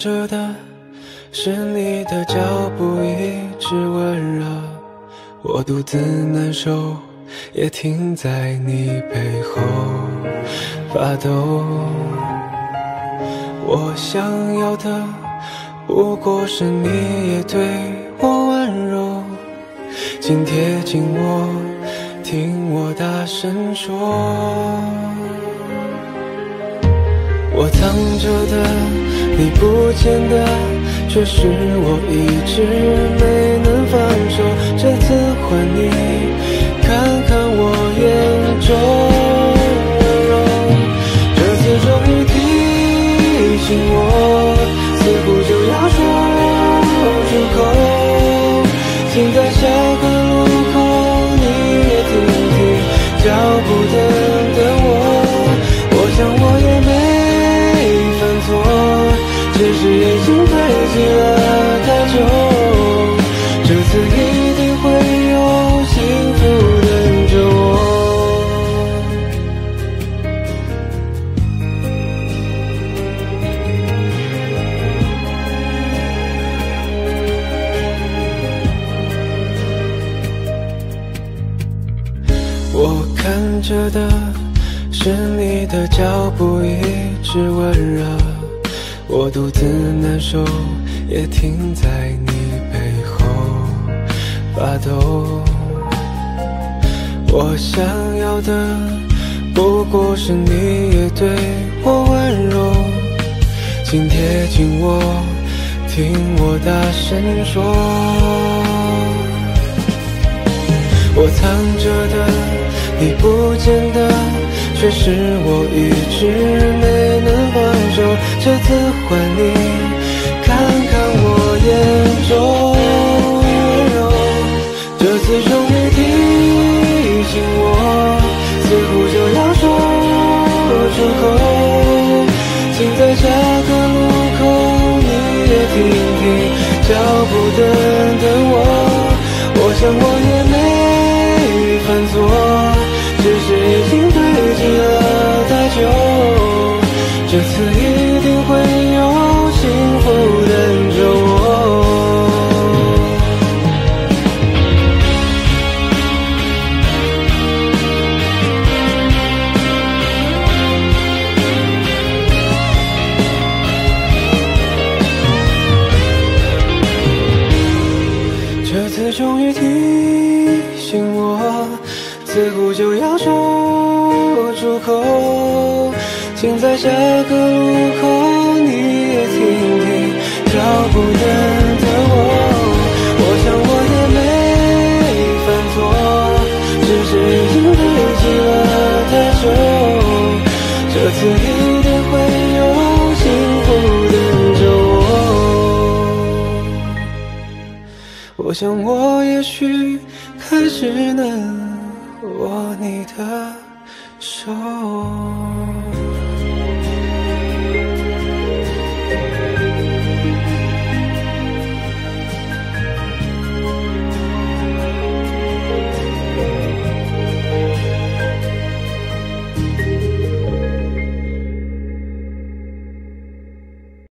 着的是你的脚步一直温热，我独自难受，也停在你背后发抖。我想要的不过是你也对我温柔，紧贴近我，听我大声说。藏着的，你不见的，却是我一直没能放手。这次换你看看我眼中温柔，这次终于提醒我，似乎就要说出口。请在下个路口，你也听听脚步的我看着的是你的脚步一直温热。我独自难受，也停在你背后发抖。我想要的不过是你也对我温柔，紧贴近我，听我大声说。我藏着的，你不见的，却是我一直没能放手。这次换你看看我眼中温柔，这次终于提醒我，似乎就要说出口。请在下个路口，你也听听脚步等等我。我想我也这次终于提醒我，似乎就要说出口。请在下个路口，你也听听脚步等等我。我想我也没犯错，只是已经堆积了太久。这次我想我也许开始能握你的手。